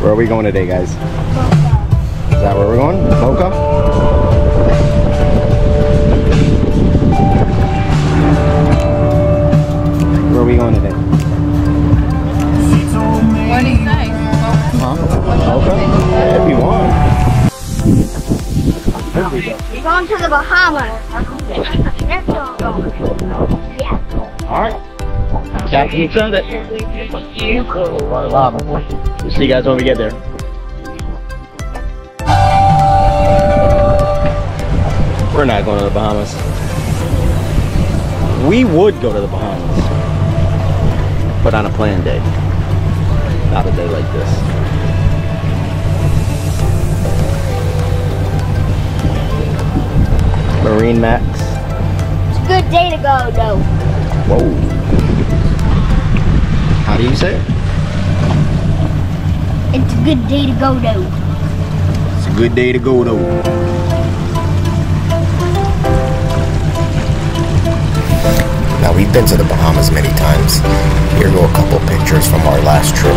Where are we going today, guys? Is that where we're going? Boca? Where are we going today? What do you say? Huh? Boca? Yeah, if you want. We're going to the Bahamas. That's where we're Yeah. Alright. Captain Sunday. We'll see you guys when we get there. We're not going to the Bahamas. We would go to the Bahamas. But on a planned day. Not a day like this. Marine Max. It's a good day to go, though. Whoa. How do you say? It's a good day to go, though. It's a good day to go though. Now we've been to the Bahamas many times. Here go a couple pictures from our last trip.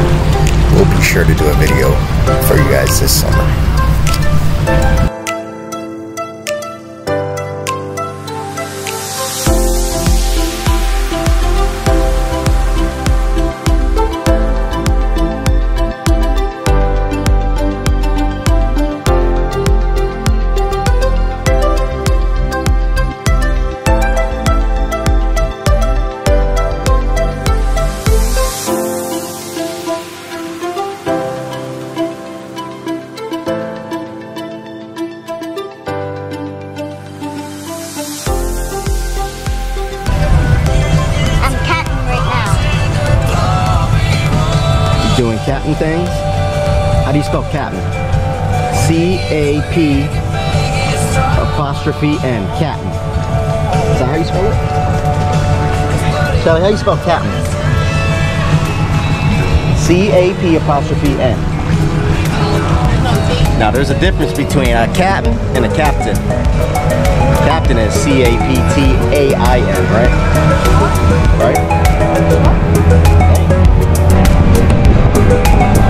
We'll be sure to do a video for you guys this summer. Captain things? How do you spell captain? C A P apostrophe N. Captain. Is that how you spell it? Shelly, how you spell captain? C A P apostrophe N. Now there's a difference between a captain and a captain. Captain is C A P T A I N, right? Right?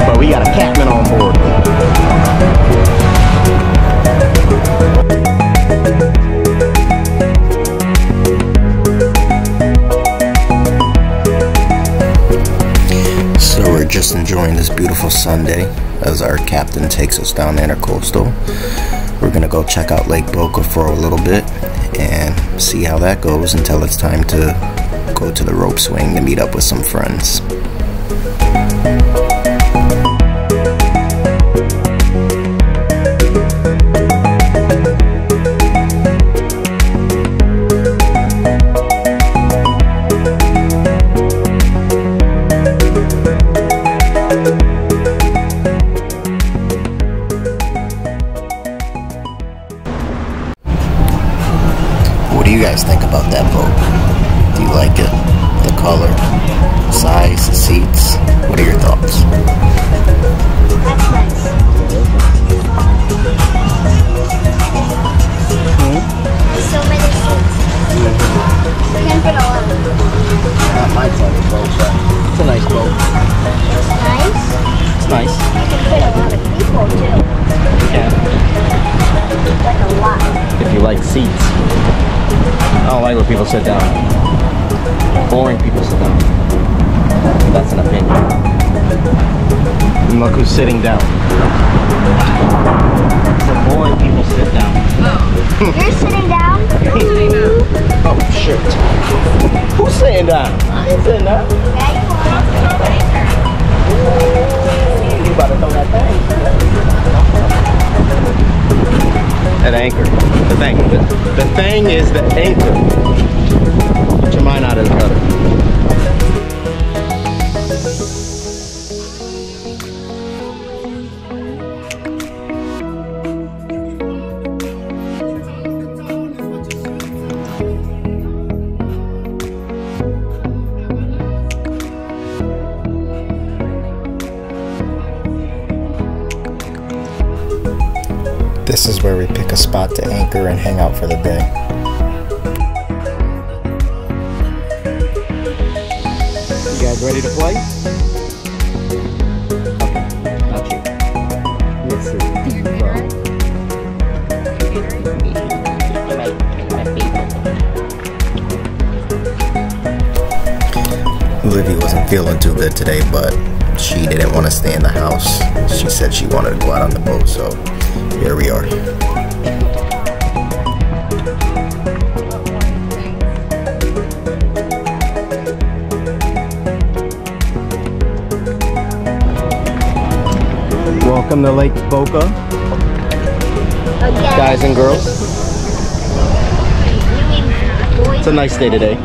But we got a captain on board. So we're just enjoying this beautiful Sunday as our captain takes us down the Intercoastal. We're gonna go check out Lake Boca for a little bit and see how that goes until it's time to go to the rope swing to meet up with some friends. You guys think about that boat? Do you like it? The color, size, the seats? What are your thoughts? That's nice. There's so many seats. Sit down. Boring people sit down. That's an opinion. And look who's sitting down. The boring people sit down. You're sitting down? Oh shit. Who's sitting down? I ain't sitting down. Yeah, you are. You about to throw that thing. That anchor. The thing. The, the thing is the anchor. Get your mind out of the gutter. This is where we pick a spot to anchor and hang out for the day. You guys guys ready to play? Okay, not you. Let's see. Livy wasn't feeling too good today, but she didn't want to stay in the house. She said she wanted to go out on the boat, so here we are. Welcome to Lake Boca, guys and girls. It's a nice day today.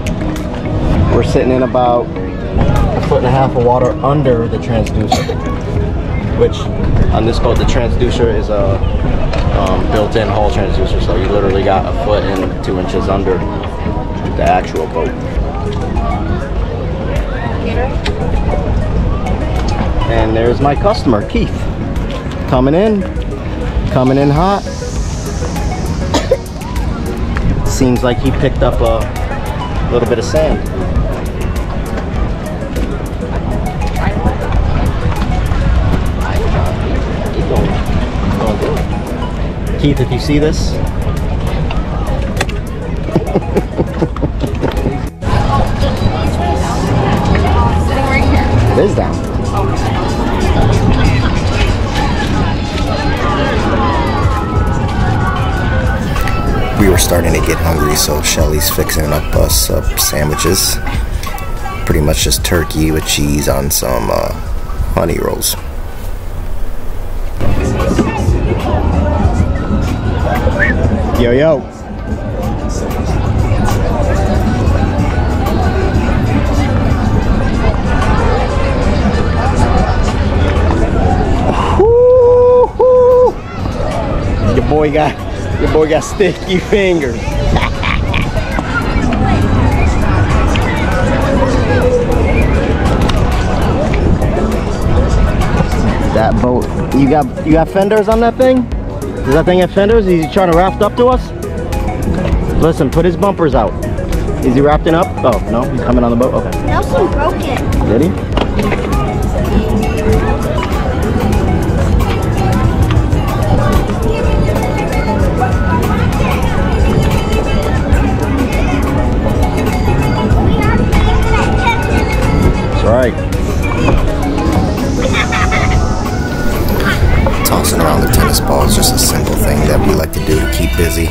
We're sitting in about a foot and a half of water under the transducer, which on this boat the transducer is a um, built-in hull transducer, so you literally got a foot and two inches under the actual boat. And there's my customer, Keith, coming in, coming in hot. Seems like he picked up a little bit of sand. Keith, if you see this, it is down. We were starting to get hungry, so Shelly's fixing up us uh, sandwiches. Pretty much just turkey with cheese on some uh, honey rolls. Yo, yo. Your boy got your boy got sticky fingers. that boat. You got you got fenders on that thing? Does that thing have fenders? Is he trying to raft up to us? Listen, put his bumpers out. Is he rafting up? Oh, no, he's coming on the boat. Okay. Nelson broke it. Did he? That's right. Around the tennis ball is just a simple thing that we like to do to keep busy.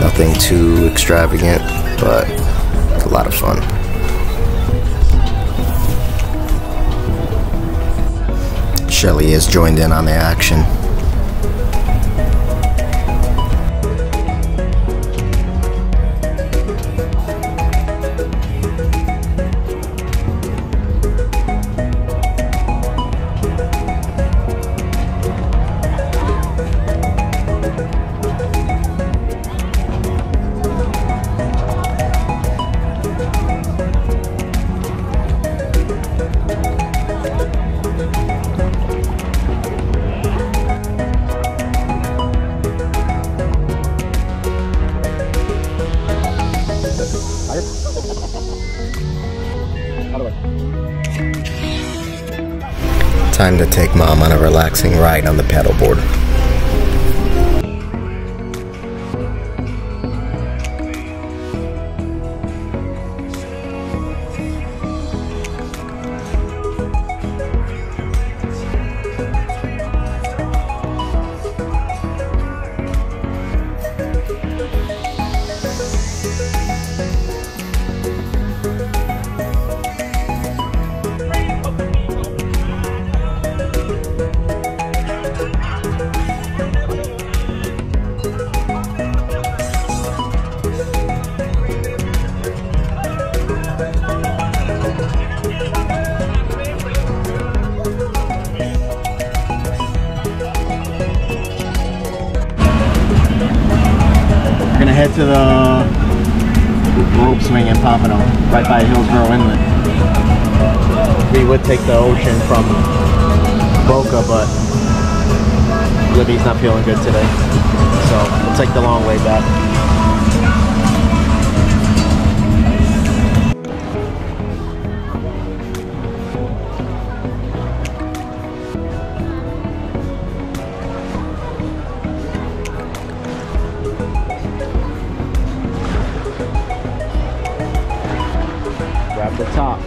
Nothing too extravagant, but a lot of fun. Shelly has joined in on the action. Time to take mom on a relaxing ride on the paddleboard. Pompano, right by Hillsborough Inlet. We would take the ocean from Boca, but Libby's not feeling good today. So we'll take the long way back. The top.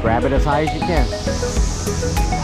Grab it as high as you can.